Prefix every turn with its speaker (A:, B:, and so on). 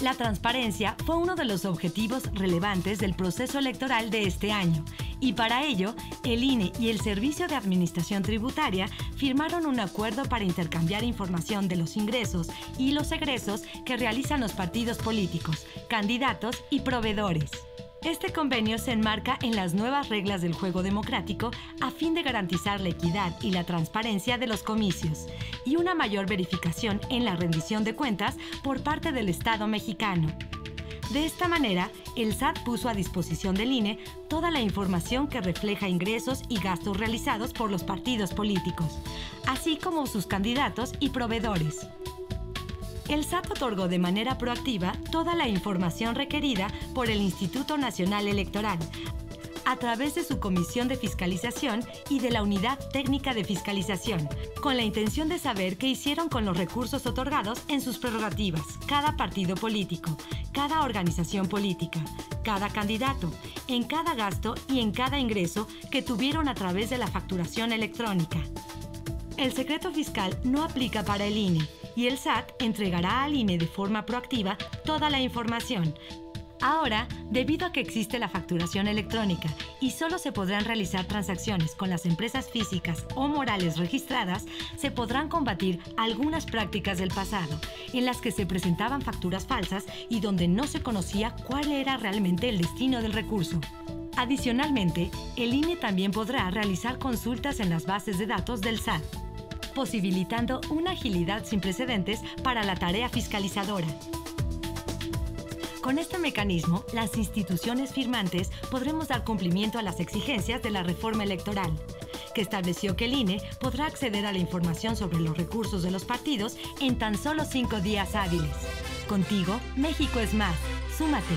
A: La transparencia fue uno de los objetivos relevantes del proceso electoral de este año y para ello el INE y el Servicio de Administración Tributaria firmaron un acuerdo para intercambiar información de los ingresos y los egresos que realizan los partidos políticos, candidatos y proveedores. Este convenio se enmarca en las nuevas reglas del juego democrático a fin de garantizar la equidad y la transparencia de los comicios y una mayor verificación en la rendición de cuentas por parte del Estado mexicano. De esta manera, el SAT puso a disposición del INE toda la información que refleja ingresos y gastos realizados por los partidos políticos, así como sus candidatos y proveedores el SAT otorgó de manera proactiva toda la información requerida por el Instituto Nacional Electoral, a través de su Comisión de Fiscalización y de la Unidad Técnica de Fiscalización, con la intención de saber qué hicieron con los recursos otorgados en sus prerrogativas, cada partido político, cada organización política, cada candidato, en cada gasto y en cada ingreso que tuvieron a través de la facturación electrónica. El secreto fiscal no aplica para el INE y el SAT entregará al INE de forma proactiva toda la información. Ahora, debido a que existe la facturación electrónica y solo se podrán realizar transacciones con las empresas físicas o morales registradas, se podrán combatir algunas prácticas del pasado, en las que se presentaban facturas falsas y donde no se conocía cuál era realmente el destino del recurso. Adicionalmente, el INE también podrá realizar consultas en las bases de datos del SAT posibilitando una agilidad sin precedentes para la tarea fiscalizadora. Con este mecanismo, las instituciones firmantes podremos dar cumplimiento a las exigencias de la reforma electoral, que estableció que el INE podrá acceder a la información sobre los recursos de los partidos en tan solo cinco días hábiles. Contigo, México es más. Súmate.